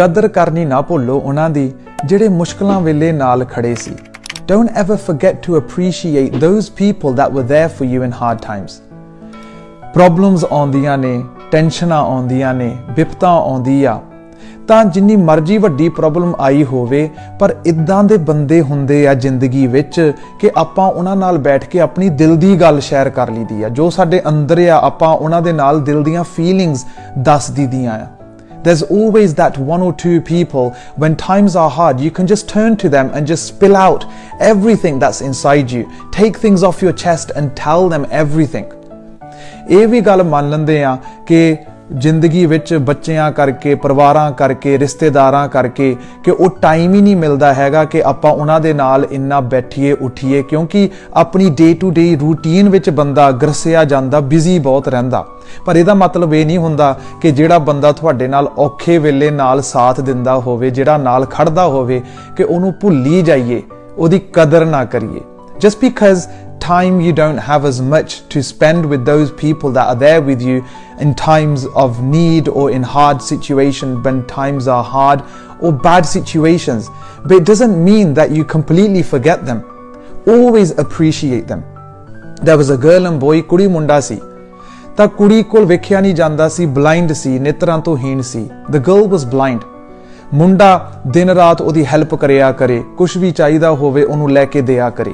ਕਦਰ ਕਰਨੀ ਨਾ ਭੁੱਲੋ ਉਹਨਾਂ ਦੀ, ਜਿਹੜੇ ਮੁਸ਼ਕਲਾਂ ਵੇਲੇ ਨਾਲ ਖੜੇ ਸੀ। Don't ever forget to appreciate those people that were there for you in hard times. Problems ਆਉਂਦੀਆਂ ਨੇ ਟੈਨਸ਼ਨਾਂ ਆਉਂਦੀਆਂ ਨੇ, ਵਿਪਤਾ ਆਉਂਦੀ ਆ। ਤਾਂ ਜਿੰਨੀ ਮਰਜ਼ੀ ਵੱਡੀ ਪ੍ਰੋਬਲਮ ਆਈ ਹੋਵੇ, ਪਰ ਇਦਾਂ ਦੇ ਬੰਦੇ ਹੁੰਦੇ ਆ ਜ਼ਿੰਦਗੀ ਵਿੱਚ ਕਿ ਆਪਾਂ ਉਹਨਾਂ ਨਾਲ ਬੈਠ ਕੇ ਆਪਣੀ ਦਿਲ ਦੀ ਗੱਲ ਸ਼ੇਅਰ ਕਰ ਲਈਦੀ ਆ। ਜੋ ਸਾਡੇ ਅੰਦਰ ਆ, ਆਪਾਂ ਉਹਨਾਂ ਦੇ ਨਾਲ ਦਿਲ ਦੀਆਂ ਫੀਲਿੰਗਸ ਦੱਸ ਦੀਦੀਆਂ ਆ। There's always that one or two people when times are hard, you can just turn to them and just spill out everything that's inside you. Take things off your chest and tell them everything. ਇਹ ਵੀ ਗੱਲ ਮੰਨ ਲੈਂਦੇ ਆ ਕਿ ਜ਼ਿੰਦਗੀ ਵਿੱਚ ਬੱਚਿਆਂ ਕਰਕੇ, ਪਰਿਵਾਰਾਂ ਕਰਕੇ, ਰਿਸ਼ਤੇਦਾਰਾਂ ਕਰਕੇ ਕਿ ਉਹ ਟਾਈਮ ਹੀ ਨਹੀਂ ਮਿਲਦਾ ਹੈਗਾ ਕਿ ਆਪਾਂ ਉਹਨਾਂ ਦੇ ਨਾਲ ਇੰਨਾ ਬੈਠੀਏ, ਉਠੀਏ, ਕਿਉਂਕਿ ਆਪਣੀ ਡੇ ਟੂ ਡੇ ਰੂਟੀਨ ਵਿੱਚ ਬੰਦਾ ਗਰਸਿਆ ਜਾਂਦਾ ਬਿਜ਼ੀ ਬਹੁਤ ਰਹਿੰਦਾ। ਪਰ ਇਹਦਾ ਮਤਲਬ ਇਹ ਨਹੀਂ ਹੁੰਦਾ ਕਿ ਜਿਹੜਾ ਬੰਦਾ ਤੁਹਾਡੇ ਨਾਲ ਔਖੇ ਵੇਲੇ ਨਾਲ ਸਾਥ ਦਿੰਦਾ ਹੋਵੇ, ਜਿਹੜਾ ਨਾਲ ਖੜਦਾ ਹੋਵੇ, ਕਿ ਉਹਨੂੰ ਭੁੱਲੀ ਜਾਈਏ, ਉਹਦੀ ਕਦਰ ਨਾ ਕਰੀਏ। Just because time you don't have as much to spend with those people that are there with you in times of need or in hard situations when times are hard or bad situations but it doesn't mean that you completely forget them always appreciate them there was a girl and boy ਕੁੜੀ ਮੁੰਡਾ ਸੀ ਤਾਂ ਕੁੜੀ ਕੋਲ ਵੇਖਿਆ ਨਹੀਂ ਜਾਂਦਾ ਸੀ blind ਸੀ ਨੇਤਰਾਂ ਤੋਂ ਹੀਣ ਸੀ the girl was blind ਮੁੰਡਾ ਦਿਨ ਰਾਤ ਉਹਦੀ ਹੈਲਪ ਕਰਿਆ ਕਰੇ ਕੁਝ ਵੀ ਚਾਹੀਦਾ ਹੋਵੇ ਉਹਨੂੰ ਲੈ ਕੇ ਦਿਆ ਕਰੇ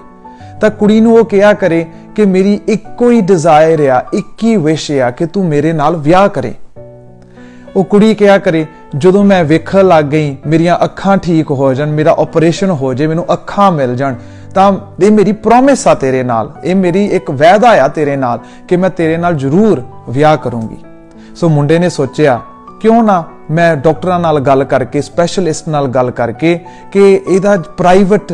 ਤਾਂ ਕੁੜੀ ਨੂੰ ਉਹ ਕਿਹਾ ਕਰੇ ਕਿ ਮੇਰੀ ਇੱਕੋ ਹੀ ਡਿਜ਼ਾਇਰ ਆ, ਇੱਕ ਹੀ ਵਿਸ਼ ਆ ਕਿ ਤੂੰ ਮੇਰੇ ਨਾਲ ਵਿਆਹ ਕਰੇ। ਉਹ ਕੁੜੀ ਕਿਹਾ ਕਰੇ, ਜਦੋਂ ਮੈਂ ਵੇਖਣ ਲੱਗ ਗਈ, ਮੇਰੀਆਂ ਅੱਖਾਂ ਠੀਕ ਹੋ ਜਾਣ, ਮੇਰਾ ਆਪਰੇਸ਼ਨ ਹੋ ਜੇ, ਮੈਨੂੰ ਅੱਖਾਂ ਮਿਲ ਜਾਣ, ਤਾਂ ਇਹ ਮੇਰੀ ਪ੍ਰੋਮਿਸ ਆ ਤੇਰੇ ਨਾਲ। ਇਹ ਮੇਰੀ ਇੱਕ ਵਾਅਦਾ ਆ ਤੇਰੇ ਨਾਲ ਕਿ ਮੈਂ ਤੇਰੇ ਨਾਲ ਜ਼ਰੂਰ ਵਿਆਹ ਕਰੂੰਗੀ। ਸੋ ਮੁੰਡੇ ਨੇ ਸੋਚਿਆ, ਕਿਉਂ ਨਾ ਮੈਂ ਡਾਕਟਰਾਂ ਨਾਲ ਗੱਲ ਕਰਕੇ ਸਪੈਸ਼ਲਿਸਟ ਨਾਲ ਗੱਲ ਕਰਕੇ ਕਿ ਇਹਦਾ ਪ੍ਰਾਈਵੇਟ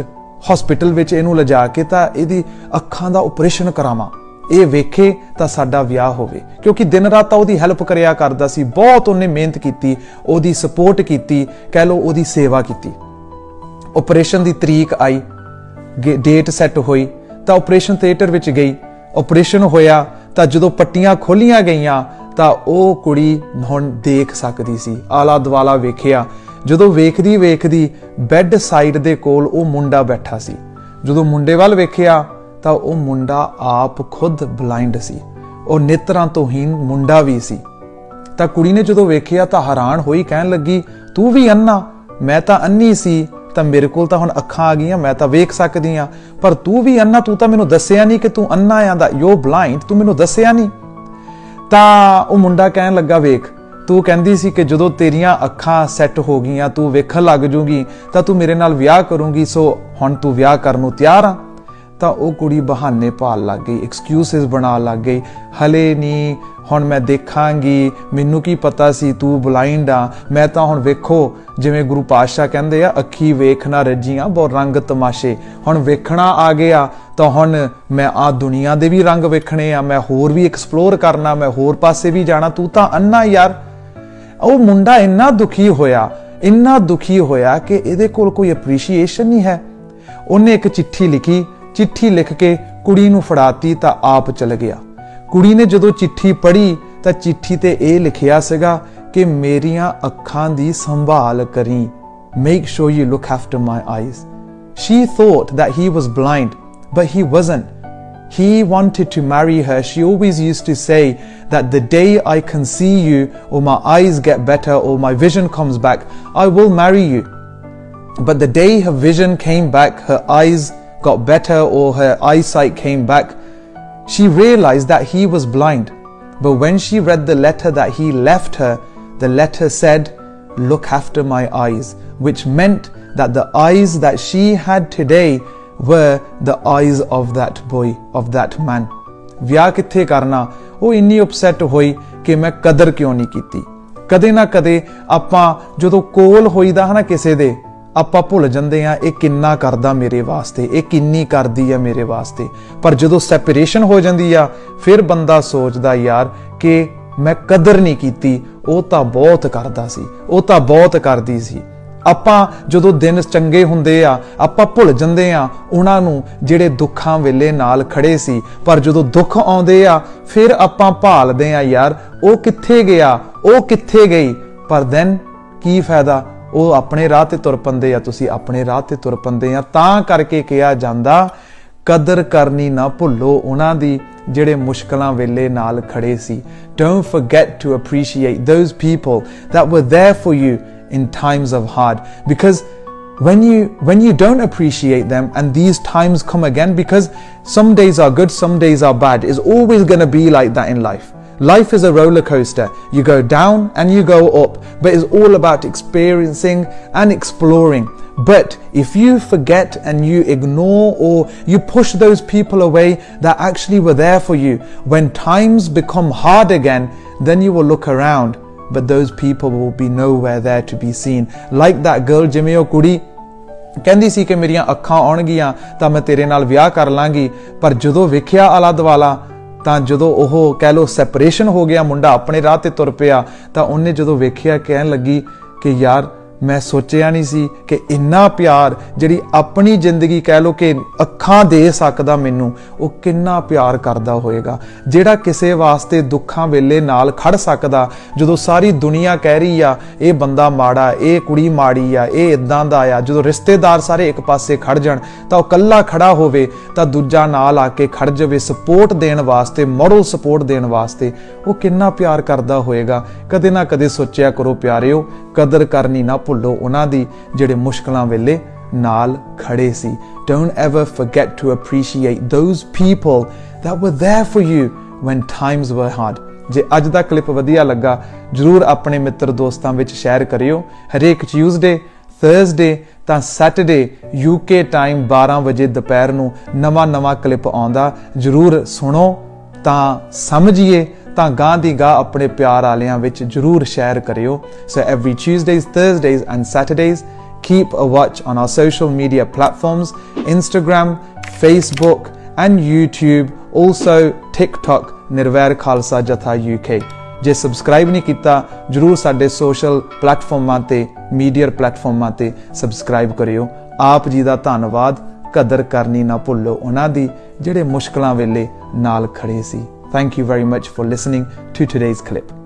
ਹਸਪੀਟਲ ਵਿੱਚ ਇਹਨੂੰ ਲਿਜਾ ਕੇ ਤਾਂ ਇਹਦੀ ਅੱਖਾਂ ਦਾ ਆਪਰੇਸ਼ਨ ਕਰਾਵਾਂ। ਇਹ ਵੇਖੇ ਤਾਂ ਸਾਡਾ ਵਿਆਹ ਹੋਵੇ। ਕਿਉਂਕਿ ਦਿਨ ਰਾਤ ਤਾਂ ਉਹਦੀ ਹੈਲਪ ਕਰਿਆ ਕਰਦਾ ਸੀ। ਬਹੁਤ ਉਹਨੇ ਮਿਹਨਤ ਕੀਤੀ, ਉਹਦੀ ਸਪੋਰਟ ਕੀਤੀ, ਕਹਿ ਲਓ ਉਹਦੀ ਸੇਵਾ ਕੀਤੀ। ਆਪਰੇਸ਼ਨ ਦੀ ਤਰੀਕ ਆਈ ਡੇਟ ਸੈੱਟ ਹੋਈ, ਤਾਂ ਆਪਰੇਸ਼ਨ ਥੀਏਟਰ ਵਿੱਚ ਗਈ। ਆਪਰੇਸ਼ਨ ਹੋਇਆ ਤਾਂ ਜਦੋਂ ਪੱਟੀਆਂ ਖੋਲੀਆਂ ਗਈਆਂ ਤਾਂ ਉਹ ਕੁੜੀ ਹੁਣ ਦੇਖ ਸਕਦੀ ਸੀ। ਆਲਾ ਦਵਾਲਾ ਵੇਖਿਆ ਜਦੋਂ ਵੇਖਦੀ ਵੇਖਦੀ ਬੈੱਡ ਸਾਈਡ ਦੇ ਕੋਲ ਉਹ ਮੁੰਡਾ ਬੈਠਾ ਸੀ। ਜਦੋਂ ਮੁੰਡੇ ਵੱਲ ਵੇਖਿਆ ਤਾਂ ਉਹ ਮੁੰਡਾ ਆਪ ਖੁਦ ਬਲਾਈਂਡ ਸੀ। ਉਹ ਨੇਤਰਾਂ ਤੋਂ ਹੀਨ ਮੁੰਡਾ ਵੀ ਸੀ। ਤਾਂ ਕੁੜੀ ਨੇ ਜਦੋਂ ਵੇਖਿਆ ਤਾਂ ਹੈਰਾਨ ਹੋਈ, ਕਹਿਣ ਲੱਗੀ, ਤੂੰ ਵੀ ਅੰਨਾ, ਮੈਂ ਤਾਂ ਅੰਨੀ ਸੀ, ਤਾਂ ਮੇਰੇ ਕੋਲ ਤਾਂ ਹੁਣ ਅੱਖਾਂ ਆ ਗਈਆਂ, ਮੈਂ ਤਾਂ ਵੇਖ ਸਕਦੀ ਆ ਪਰ ਤੂੰ ਵੀ ਅੰਨਾ, ਤੂੰ ਤਾਂ ਮੈਨੂੰ ਦੱਸਿਆ ਨਹੀਂ ਕਿ ਤੂੰ ਅੰਨਾ ਆ, ਦਾ ਯੋ ਬਲਾਈਂਡ ਤੂੰ ਮੈਨੂੰ ਦੱਸਿਆ ਨਹੀਂ। ਤਾਂ ਉਹ ਮੁੰਡਾ ਕਹਿਣ ਲੱਗਾ, ਵੇਖ ਤੂੰ ਕਹਿੰਦੀ ਸੀ ਕਿ ਜਦੋਂ ਤੇਰੀਆਂ ਅੱਖਾਂ ਸੈੱਟ ਹੋ ਗਈਆਂ, ਤੂੰ ਵੇਖਣ ਲੱਗ ਜੂਗੀ, ਤਾਂ ਤੂੰ ਮੇਰੇ ਨਾਲ ਵਿਆਹ ਕਰੂੰਗੀ, ਸੋ ਹੁਣ ਤੂੰ ਵਿਆਹ ਕਰਨ ਨੂੰ ਤਿਆਰ ਆ। ਤਾਂ ਉਹ ਕੁੜੀ ਬਹਾਨੇ ਭਾਲ ਲੱਗ ਗਈ ਐਕਸਕਿਊਜ਼ਸ ਬਣਾ ਲੱਗ ਗਈ, ਹਲੇ ਨਹੀਂ ਹੁਣ ਮੈਂ ਦੇਖਾਂਗੀ, ਮੈਨੂੰ ਕੀ ਪਤਾ ਸੀ ਤੂੰ ਬਲਾਈਂਡ ਆ, ਮੈਂ ਤਾਂ ਹੁਣ ਵੇਖੋ, ਜਿਵੇਂ ਗੁਰੂ ਪਾਤਸ਼ਾਹ ਕਹਿੰਦੇ ਆ, ਅੱਖੀ ਵੇਖਣਾ ਰੱਜੀਆਂ ਬਹੁ ਰੰਗ ਤਮਾਸ਼ੇ, ਹੁਣ ਵੇਖਣਾ ਆ ਗਿਆ, ਤਾਂ ਹੁਣ ਮੈਂ ਆ ਦੁਨੀਆ ਦੇ ਵੀ ਰੰਗ ਵੇਖਣੇ ਆ, ਮੈਂ ਹੋਰ ਵੀ ਐਕਸਪਲੋਰ ਕਰਨਾ, ਮੈਂ ਹੋਰ ਪਾਸੇ ਵੀ ਜਾਣਾ, ਤੂੰ ਤਾਂ ਅੰਨਾ ਯਾਰ। ਉਹ ਮੁੰਡਾ ਇੰਨਾ ਦੁਖੀ ਹੋਇਆ, ਇੰਨਾ ਦੁਖੀ ਹੋਇਆ ਕਿ ਇਹਦੇ ਕੋਲ ਕੋਈ ਅਪਰੀਸ਼ੀਏਸ਼ਨ ਨਹੀਂ ਹੈ। ਉਹਨੇ ਇੱਕ ਚਿੱਠੀ ਲਿਖੀ, ਚਿੱਠੀ ਲਿਖ ਕੇ ਕੁੜੀ ਨੂੰ ਫੜਾਤੀ ਤਾਂ ਆਪ ਚਲ ਗਿਆ। ਕੁੜੀ ਨੇ ਜਦੋਂ ਚਿੱਠੀ ਪੜ੍ਹੀ ਤਾਂ ਚਿੱਠੀ ਤੇ ਇਹ ਲਿਖਿਆ ਸੀਗਾ ਕਿ ਮੇਰੀਆਂ ਅੱਖਾਂ ਦੀ ਸੰਭਾਲ ਕਰੀ। Make sure you look after my eyes she thought that he was blind, but he wasn't. He wanted to marry her she always used to say that the day i can see you or my eyes get better or my vision comes back i will marry you but the day her vision came back her eyes got better or her eyesight came back she realized that he was blind. But when she read the letter that he left her, the letter said, Look after my eyes, which meant that the eyes that she had today were the eyes of that boy, of that man. ਵਿਆਹ ਕਿੱਥੇ ਕਰਨਾ? ਉਹ ਇੰਨੀ upset ਹੋਈ ਕਿ ਮੈਂ ਕਦਰ ਕਿਉਂ ਨਹੀਂ ਕੀਤੀ? ਕਦੇ ਨਾ ਕਦੇ ਆਪਾਂ ਜਦੋਂ ਕੋਲ ਹੋਈਦਾ ਹਨਾ ਕਿਸੇ ਦੇ ਆਪਾਂ ਭੁੱਲ ਜਾਂਦੇ ਆ ਇਹ ਕਿੰਨਾ ਕਰਦਾ ਮੇਰੇ ਵਾਸਤੇ ਇਹ ਕਿੰਨੀ ਕਰਦੀ ਆ ਮੇਰੇ ਵਾਸਤੇ। ਪਰ ਜਦੋਂ ਸੈਪਰੇਸ਼ਨ ਹੋ ਜਾਂਦੀ ਆ ਫਿਰ ਬੰਦਾ ਸੋਚਦਾ ਯਾਰ ਕਿ ਮੈਂ ਕਦਰ ਨਹੀਂ ਕੀਤੀ ਉਹ ਤਾਂ ਬਹੁਤ ਕਰਦਾ ਸੀ ਉਹ ਤਾਂ ਬਹੁਤ ਕਰਦੀ ਸੀ। ਆਪਾਂ ਜਦੋਂ ਦਿਨ ਚੰਗੇ ਹੁੰਦੇ ਆ, ਆਪਾਂ ਭੁੱਲ ਜਾਂਦੇ ਆ, ਉਹਨਾਂ ਨੂੰ ਜਿਹੜੇ ਦੁੱਖਾਂ ਵੇਲੇ ਨਾਲ ਖੜੇ ਸੀ। ਪਰ ਜਦੋਂ ਦੁੱਖ ਆਉਂਦੇ ਆ, ਫਿਰ ਆਪਾਂ ਭਾਲਦੇ ਆ, ਯਾਰ, ਉਹ ਕਿੱਥੇ ਗਿਆ? ਉਹ ਕਿੱਥੇ ਗਈ? ਪਰ ਦੈਨ ਕੀ ਫਾਇਦਾ? ਉਹ ਆਪਣੇ ਰਾਹ ਤੇ ਤੁਰ ਪੰਦੇ ਆ, ਤੁਸੀਂ ਆਪਣੇ ਰਾਹ ਤੇ ਤੁਰ ਪੰਦੇ ਆ। ਤਾਂ ਕਰਕੇ ਕਿਹਾ ਜਾਂਦਾ, ਕਦਰ ਕਰਨੀ ਨਾ ਭੁੱਲੋ ਉਹਨਾਂ ਦੀ ਜਿਹੜੇ ਮੁਸ਼ਕਲਾਂ ਵੇਲੇ ਨਾਲ ਖੜੇ ਸੀ। Don't forget to appreciate those people that were there for you. In times of hard. Because when you when you don't appreciate them and these times come again because some days are good some days are bad is always going to be like that in life. Life is a roller coaster. You go down and you go up but it's all about experiencing and exploring. But if you forget and you ignore or you push those people away that actually were there for you, when times become hard again, then you will look around, but those people will be nowhere there to be seen. Like that girl, Jimmy Okudi, ਕਹਿੰਦੀ ਸੀ ਕਿ ਮੇਰੀਆਂ ਅੱਖਾਂ ਆਉਣਗੀਆਂ ਤਾਂ ਮੈਂ ਤੇਰੇ ਨਾਲ ਵਿਆਹ ਕਰ ਲਾਂਗੀ ਪਰ ਜਦੋਂ ਵੇਖਿਆ ਆਲਾ ਦਵਾਲਾ ਤਾਂ ਜਦੋਂ ਉਹ ਕਹਿ ਲੋ ਸੈਪਰੇਸ਼ਨ ਹੋ ਗਿਆ ਮੁੰਡਾ ਆਪਣੇ ਰਾਹ ਤੇ ਤੁਰ ਪਿਆ ਤਾਂ ਉਹਨੇ ਜਦੋਂ ਵੇਖਿਆ ਕਹਿਣ ਲੱਗੀ ਕਿ ਯਾਰ ਮੈਂ ਸੋਚਿਆ ਨਹੀਂ ਸੀ ਕਿ ਇੰਨਾ ਪਿਆਰ ਜਿਹੜੀ ਆਪਣੀ ਜ਼ਿੰਦਗੀ ਕਹਿ ਲੋ ਕਿ ਅੱਖਾਂ ਦੇ ਸਕਦਾ ਮੈਨੂੰ, ਉਹ ਕਿੰਨਾ ਪਿਆਰ ਕਰਦਾ ਹੋਏਗਾ। ਜਿਹੜਾ ਕਿਸੇ ਵਾਸਤੇ ਦੁੱਖਾਂ ਵੇਲੇ ਨਾਲ ਖੜ ਸਕਦਾ, ਜਦੋਂ ਸਾਰੀ ਦੁਨੀਆ ਕਹਿ ਰਹੀ ਆ, ਇਹ ਬੰਦਾ ਮਾੜਾ, ਇਹ ਕੁੜੀ ਮਾੜੀ ਆ, ਇਹ ਇਦਾਂ ਦਾ ਆ, ਜਦੋਂ ਰਿਸ਼ਤੇਦਾਰ ਸਾਰੇ ਇੱਕ ਪਾਸੇ ਖੜ ਜਾਣ, ਤਾਂ ਉਹ ਕੱਲਾ ਖੜਾ ਹੋਵੇ, ਤਾਂ ਦੂਜਾ ਨਾਲ ਆ ਕੇ ਖੜ ਜਾਵੇ ਸਪੋਰਟ ਦੇਣ ਵਾਸਤੇ ਮੋਰਲ ਸਪੋਰਟ ਦੇਣ ਵਾਸਤੇ, ਉਹ ਕਿੰਨਾ ਪਿਆਰ ਕਰਦਾ ਹੋਏਗਾ। ਕਦੇ ਨਾ ਕਦੇ ਸੋਚਿਆ ਕਰੋ ਪਿਆਰਿਓ, ਕਦਰ ਕਰਨੀ ਨਾ ਭੁੱਲੋ, ਉਹਨਾਂ ਦੀ ਜਿਹੜੇ ਮੁਸ਼ਕਲਾਂ ਵੇਲੇ ਨਾਲ ਖੜੇ ਸੀ। Don't ever forget to appreciate those people that were there for you when times were hard. ਜੇ ਅੱਜ ਦਾ ਕਲਿੱਪ ਵਧੀਆ ਲੱਗਾ, ਜਰੂਰ ਆਪਣੇ ਮਿੱਤਰ ਦੋਸਤਾਂ ਵਿੱਚ ਸ਼ੇਅਰ ਕਰਿਓ। ਹਰੇਕ ਟਿਊਜ਼ਡੇ ਥਰਸਡੇ ਤਾਂ ਸੈਟਰਡੇ ਯੂਕੇ ਟਾਈਮ 12 ਵਜੇ ਦੁਪਹਿਰ ਨੂੰ ਨਵਾਂ ਨਵਾਂ ਕਲਿੱਪ ਆਉਂਦਾ, ਜਰੂਰ ਸੁਣੋ। ਤਾਂ ਸਮਝੀਏ ਤਾਂ ਗਾਂ ਦੀ ਗਾਂ ਆਪਣੇ ਪਿਆਰ ਵਾਲਿਆਂ ਵਿੱਚ ਜਰੂਰ ਸ਼ੇਅਰ ਕਰਿਓ। So every Tuesdays Thursdays and Saturdays keep a watch on our social media platforms Instagram, Facebook, and YouTube, also TikTok, Nirvair Khalsa Jatha UK. ਜੇ ਸਬਸਕ੍ਰਾਈਬ ਨਹੀਂ ਕੀਤਾ ਜਰੂਰ ਸਾਡੇ ਸੋਸ਼ਲ ਪਲੇਟਫਾਰਮਾਂ ਤੇ ਮੀਡੀਆ ਪਲੇਟਫਾਰਮਾਂ ਤੇ ਸਬਸਕ੍ਰਾਈਬ ਕਰਿਓ। ਆਪ ਜੀ ਦਾ ਧੰਨਵਾਦ। ਕਦਰ ਕਰਨੀ ਨਾ ਭੁੱਲੋ ਉਹਨਾਂ ਦੀ ਜਿਹੜੇ ਮੁਸ਼ਕਲਾਂ ਵੇਲੇ ਨਾਲ ਖੜੇ ਸੀ thank you very much for listening to today's clip